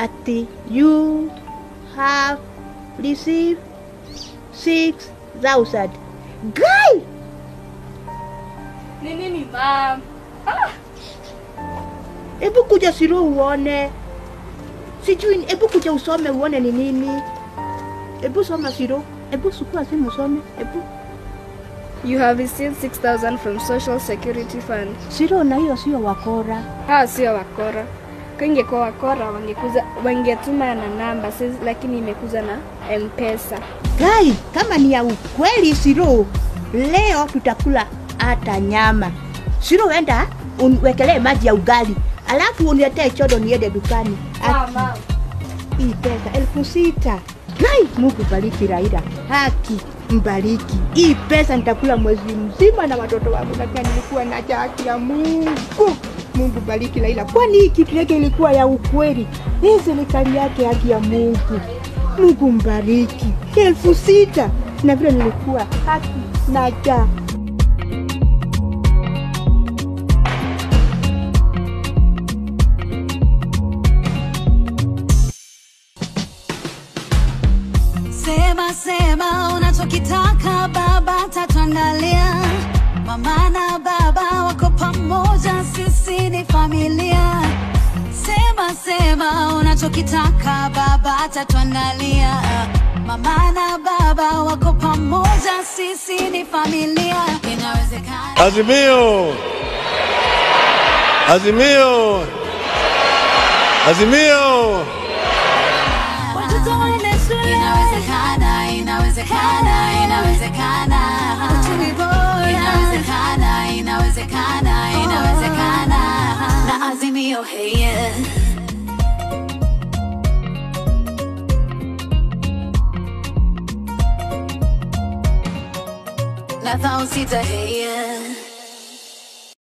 ati you have received 6000 guy! Ni nini Ah! hebu kuja siro uone. Sijui hebu kuja usome uone ni nini. Hebu soma siro hebu sukua simu usome. Hebu You have received 6000 from Social Security Fund. siro na hiyo sio wakora. Hawa sio wakora. Ingekuwa wakora wangekuza wangetuma na namba, si- lakini imekuza na M-Pesa. Gai, kama ni ya ukweli Siro, leo tutakula hata nyama. Siro, wenda uniwekelee maji ya ugali, alafu uniletee chodo niende dukani. Hii pesa elfu sita. Gai, Mungu bariki raira haki mbariki. Hii pesa nitakula mwezi mzima na watoto wangu, na pia nilikuwa na haki ya Mungu. Mungu bariki Laila, kwani kitu yake ilikuwa ya ukweli. Hii serikali yake haki ya Mungu. Mungu mbariki. Elfu sita na vile nilikuwa haki na ja Sema sema unachokitaka, baba tatuangalia. Unachokitaka, baba atatuandalia, Mama na baba wako pamoja, sisi ni familia. Inawezekana. Azimio! Azimio! Azimio! Watoto waende shule. Inawezekana, inawezekana, inawezekana. Uchumi bora. Inawezekana, inawezekana, inawezekana. Na Azimio, hey yeah. Na thao sita, hey yeah.